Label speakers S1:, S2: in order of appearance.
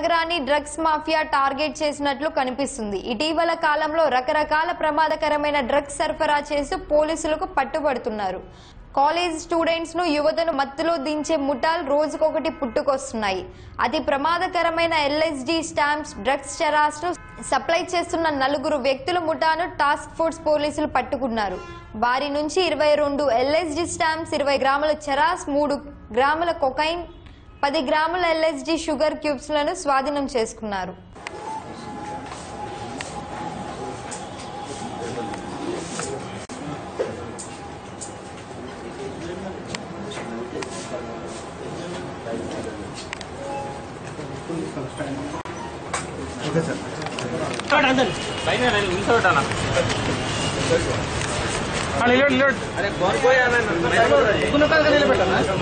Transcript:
S1: నగరాన్ని drugs mafia target చేసినట్లు కనిపిస్తుంది. ఇటీవల కాలంలో రకరకాల ప్రమాదకరమైన డ్రగ్స్ సరఫరా చేస్తూ పోలీసులకు పట్టుబడుతున్నారు. కాలేజ్ స్టూడెంట్స్ను యువతను మత్తులో దించే ముఠాలు రోజుకొకటి పుట్టుకొస్తున్నాయి. అతి ప్రమాదకరమైన ఎల్ఎస్డి స్టాంప్స్ డ్రగ్స్ చరాస్ను సప్లై చేస్తున్న నలుగురు వ్యక్తుల ముఠాను టాస్క్ ఫోర్స్ పోలీసులు పట్టుకున్నారు. వారి నుంచి ఇరవై రెండు ఎల్ఎస్డి స్టాంప్స్ ఇరవై గ్రాముల చరాస్ మూడు గ్రాముల కొకైన్ పది గ్రాముల ఎల్ఎస్డి షుగర్ క్యూబ్స్లను స్వాధీనం చేసుకున్నారు.
S2: అన్న